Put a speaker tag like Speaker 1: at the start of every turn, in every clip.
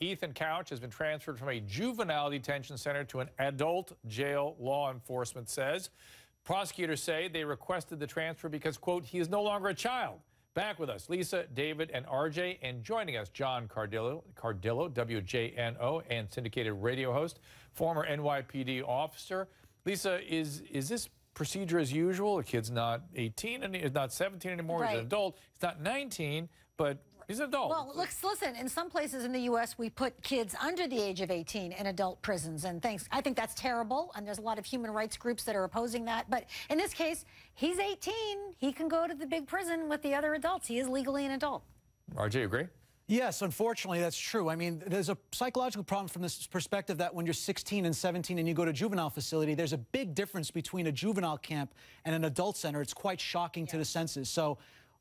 Speaker 1: Ethan Couch has been transferred from a juvenile detention center to an adult jail, law enforcement says. Prosecutors say they requested the transfer because, quote, he is no longer a child. Back with us, Lisa, David, and RJ, and joining us, John Cardillo, Cardillo, WJNO, and syndicated radio host, former NYPD officer. Lisa, is is this procedure as usual? The kid's not 18 and he's not 17 anymore.
Speaker 2: Right.
Speaker 1: He's an adult. He's not 19, but he's an adult.
Speaker 2: Well, look, listen, in some places in the U.S., we put kids under the age of 18 in adult prisons. And thanks, I think that's terrible. And there's a lot of human rights groups that are opposing that. But in this case, he's 18. He can go to the big prison with the other adults. He is legally an adult.
Speaker 1: RJ, agree?
Speaker 3: Yes, unfortunately, that's true. I mean, there's a psychological problem from this perspective that when you're 16 and 17 and you go to a juvenile facility, there's a big difference between a juvenile camp and an adult center. It's quite shocking to the senses. So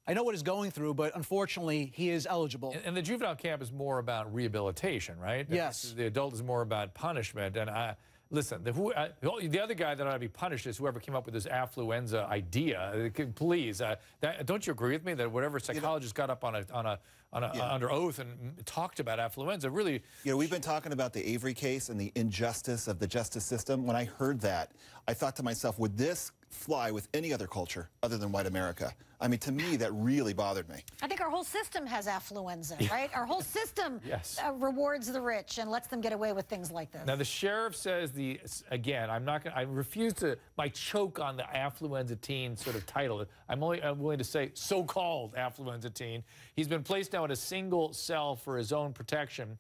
Speaker 3: I know what he's going through, but unfortunately, he is eligible.
Speaker 1: And, and the juvenile camp is more about rehabilitation, right?
Speaker 3: Yes.
Speaker 1: The adult is more about punishment. And I listen, the, who, uh, the other guy that ought to be punished is whoever came up with this affluenza idea. Uh, Please, uh, that, don't you agree with me that whatever psychologist got up on a on a, on a
Speaker 4: Yeah.
Speaker 1: under oath and talked about affluenza really?
Speaker 4: You know, we've been talking about the Avery case and the injustice of the justice system. When I heard that, I thought to myself, would this fly with any other culture other than white America? I mean, to me, that really bothered me.
Speaker 2: I think our whole system has affluenza, right? Our whole system
Speaker 1: Yes.
Speaker 2: uh, rewards the rich and lets them get away with things like this.
Speaker 1: Now the sheriff says the again. I'm not going. to I refuse to my choke on the affluenza teen sort of title. I'm only I'm willing to say so-called affluenza teen. He's been placed now in a single cell for his own protection.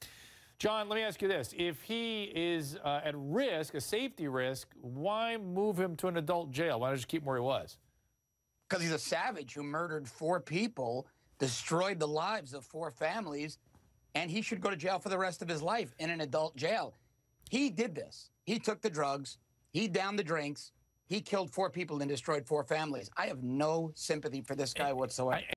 Speaker 1: John, let me ask you this: If he is uh, at risk, a safety risk, why move him to an adult jail? Why not just keep him where he was?
Speaker 5: because he's a savage who murdered four people, destroyed the lives of four families, and he should go to jail for the rest of his life in an adult jail. He did this. He took the drugs, he downed the drinks, he killed four people and destroyed four families. I have no sympathy for this guy whatsoever.
Speaker 1: I-